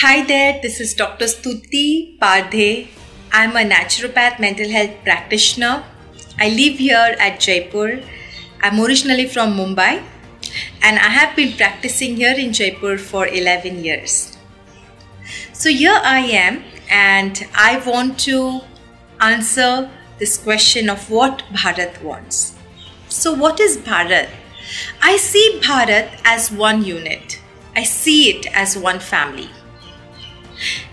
Hi there, this is Dr. Stuti Pardhe. I'm a naturopath mental health practitioner. I live here at Jaipur. I'm originally from Mumbai and I have been practicing here in Jaipur for 11 years. So here I am and I want to answer this question of what Bharat wants. So what is Bharat? I see Bharat as one unit. I see it as one family.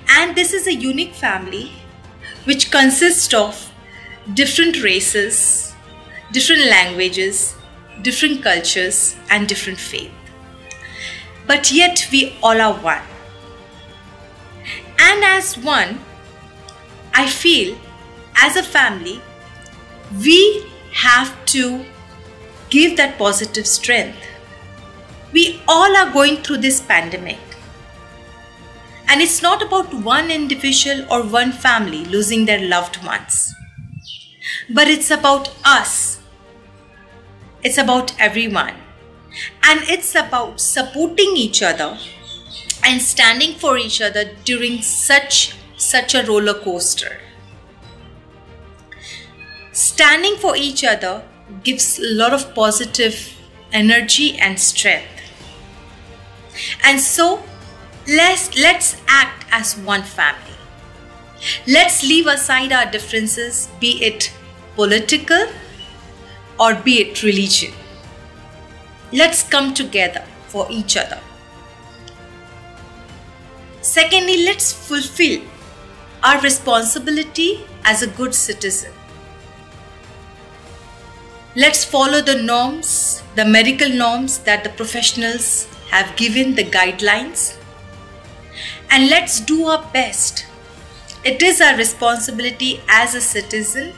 And this is a unique family which consists of different races, different languages, different cultures, and different faith. But yet we all are one. And as one, I feel as a family, we have to give that positive strength. We all are going through this pandemic. And it's not about one individual or one family losing their loved ones, but it's about us. It's about everyone. And it's about supporting each other and standing for each other during such such a roller coaster. Standing for each other gives a lot of positive energy and strength. And so let's let's act as one family. Let's leave aside our differences, be it political or be it religion. Let's come together for each other. Secondly, let's fulfill our responsibility as a good citizen. Let's follow the norms, the medical norms that the professionals have given, the guidelines, and let's do our best. It is our responsibility as a citizen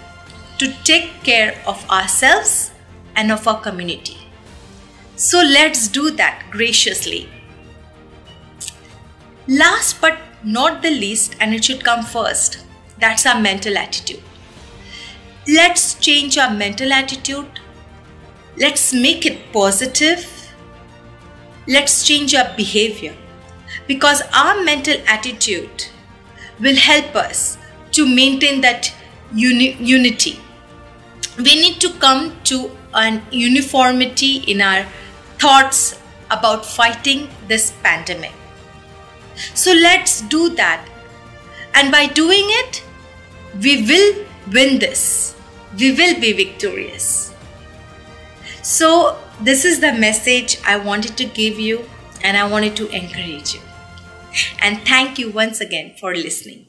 to take care of ourselves and of our community. So let's do that graciously. Last but not the least, and it should come first, that's our mental attitude. Let's change our mental attitude. Let's make it positive. Let's change our behavior because our mental attitude will help us to maintain that uni- unity. We need to come to an uniformity in our thoughts about fighting this pandemic. So let's do that. And by doing it, we will win this. We will be victorious. So, this is the message I wanted to give you and I wanted to encourage you. And thank you once again for listening.